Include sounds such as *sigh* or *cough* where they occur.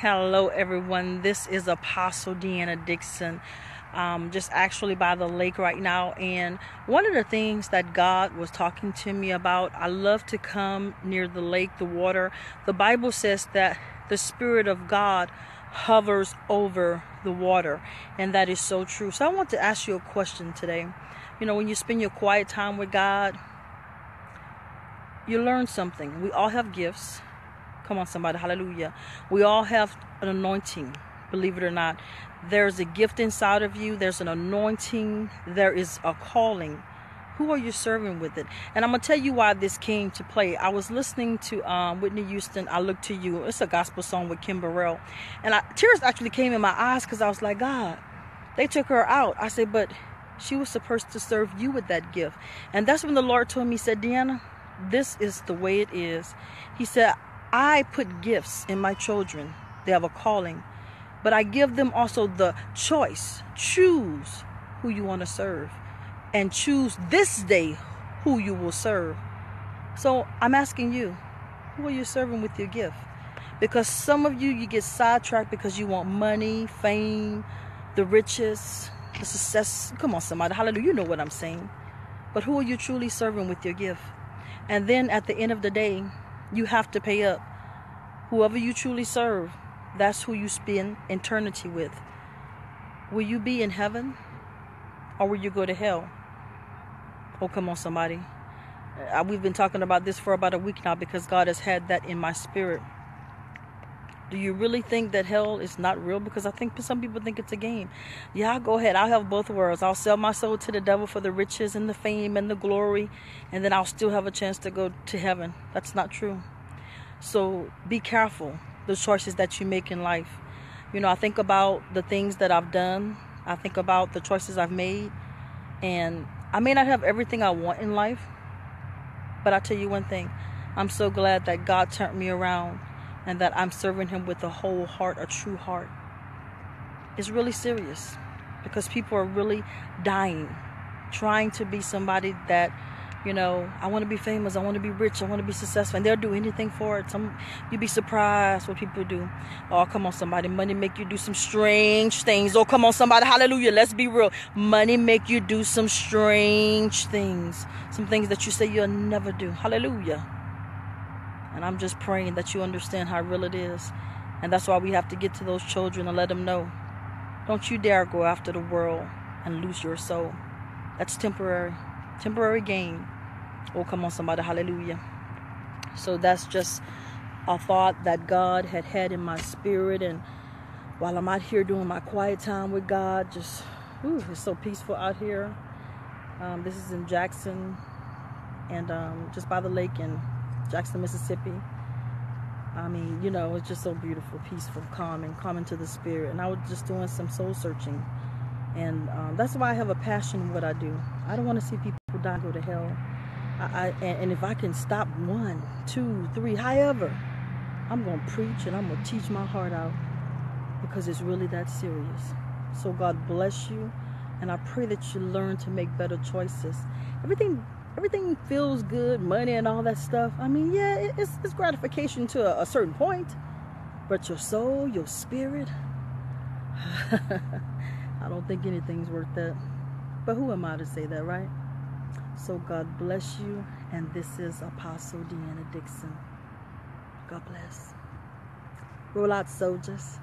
Hello, everyone. This is Apostle Deanna Dixon. Um, just actually by the lake right now. And one of the things that God was talking to me about, I love to come near the lake, the water. The Bible says that the Spirit of God hovers over the water, and that is so true. So I want to ask you a question today. You know, when you spend your quiet time with God, you learn something. We all have gifts Come on, somebody. Hallelujah. We all have an anointing, believe it or not. There's a gift inside of you, there's an anointing, there is a calling. Who are you serving with it? And I'm going to tell you why this came to play. I was listening to um, Whitney Houston, I Look to You. It's a gospel song with Kim Burrell. And I, tears actually came in my eyes because I was like, God, they took her out. I said, but she was supposed to serve you with that gift. And that's when the Lord told me, said, Deanna, this is the way it is. He said, I put gifts in my children. They have a calling. But I give them also the choice. Choose who you want to serve. And choose this day who you will serve. So I'm asking you, who are you serving with your gift? Because some of you, you get sidetracked because you want money, fame, the riches, the success. Come on, somebody. Hallelujah. You know what I'm saying. But who are you truly serving with your gift? And then at the end of the day, you have to pay up. Whoever you truly serve, that's who you spend eternity with. Will you be in heaven or will you go to hell? Oh, come on, somebody. Uh, we've been talking about this for about a week now because God has had that in my spirit. Do you really think that hell is not real? Because I think some people think it's a game. Yeah, I'll go ahead. I'll have both worlds. I'll sell my soul to the devil for the riches and the fame and the glory, and then I'll still have a chance to go to heaven. That's not true. So be careful the choices that you make in life. You know, I think about the things that I've done. I think about the choices I've made, and I may not have everything I want in life, but I'll tell you one thing. I'm so glad that God turned me around and that I'm serving him with a whole heart, a true heart. It's really serious because people are really dying, trying to be somebody that, you know, I want to be famous, I want to be rich, I want to be successful, and they'll do anything for it. Some you'd be surprised what people do. Oh, come on, somebody, money make you do some strange things. Oh, come on, somebody, hallelujah. Let's be real. Money make you do some strange things, some things that you say you'll never do. Hallelujah. And I'm just praying that you understand how real it is. And that's why we have to get to those children and let them know. Don't you dare go after the world and lose your soul. That's temporary. Temporary gain. Oh, come on, somebody. Hallelujah. So that's just a thought that God had had in my spirit. And while I'm out here doing my quiet time with God, just, ooh, it's so peaceful out here. Um, this is in Jackson and um, just by the lake and Jackson, Mississippi. I mean, you know, it's just so beautiful, peaceful, calm, and calm to the spirit. And I was just doing some soul searching. And um, that's why I have a passion in what I do. I don't want to see people die go to hell. I, I and, and, if I can stop one, two, three, however, I'm going to preach and I'm going to teach my heart out because it's really that serious. So God bless you. And I pray that you learn to make better choices. Everything everything feels good, money and all that stuff. I mean, yeah, it's, it's gratification to a, a certain point, but your soul, your spirit, *laughs* I don't think anything's worth that. But who am I to say that, right? So God bless you, and this is Apostle Deanna Dixon. God bless. Roll out, soldiers.